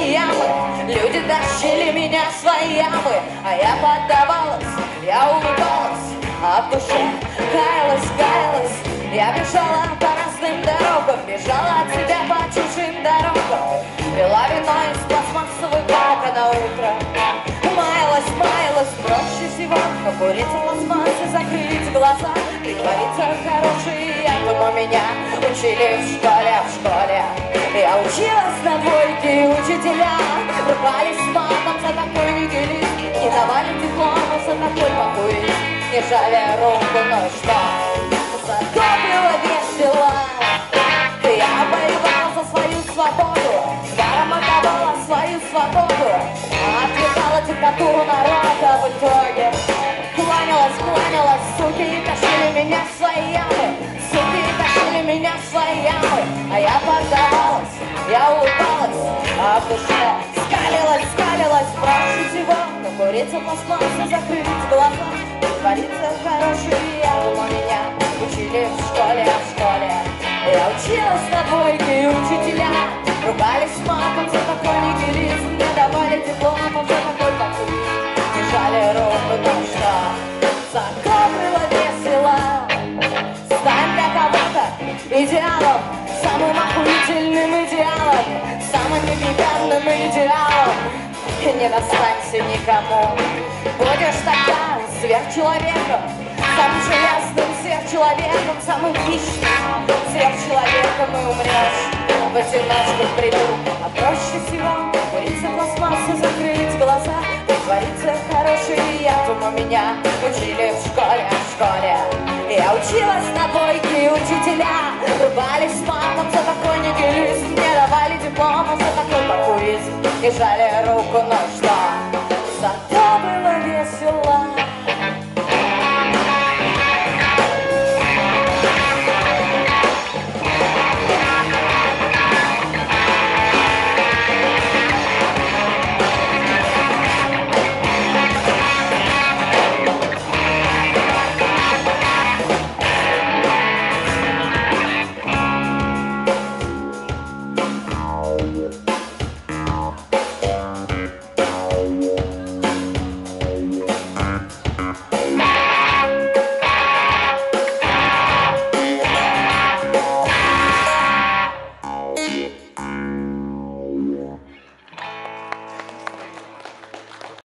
ямы Люди тащили меня в свои ямы А я поддавалась, я улыбалась А в душе каялась, каялась. Я бежала по разным дорогам Бежала от себя по чужим дорогам. Пила вино из пластмассовой бака на утро. Маялась, маялась, проще всего Покурить пластмасс и закрыть глаза Притвориться хорошей этому меня Учили в школе, в школе. Я училась на двойке, учителя. Ругались с матом за такой нигилизм Не давали диплома за такой популизм Не жали руку, но что? Зато было весело. Я воевала за свою свободу. Даром отдавала свою свободу. Отвергала диктатуру народа в итоге. Кланялась, кланялась, суки и тащили меня в я улыбалась, а в душе скалилась, скалилась Проще всего покуриться пластмассы, закрыть глаза? Притвориться хорошей, я думала меня непременным идеалом И не достанься никому. Будешь тогда сверхчеловеком. Самым железным сверхчеловеком Самым хищным сверхчеловеком И умрешь в одиночку в бреду А проще всего куриться пластмассы, закрыть глаза Притвориться хорошей, я думаю, меня учили в школе, в школе. Я училась на двойке, и учителя. Рубались с матом за такой нигилизм И жали руку, но что?